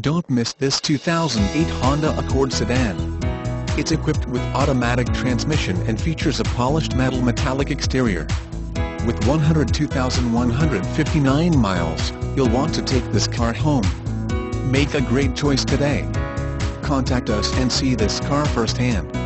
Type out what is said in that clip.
Don't miss this 2008 Honda Accord sedan. It's equipped with automatic transmission and features a polished metal metallic exterior. With 102,159 miles, you'll want to take this car home. Make a great choice today. Contact us and see this car firsthand.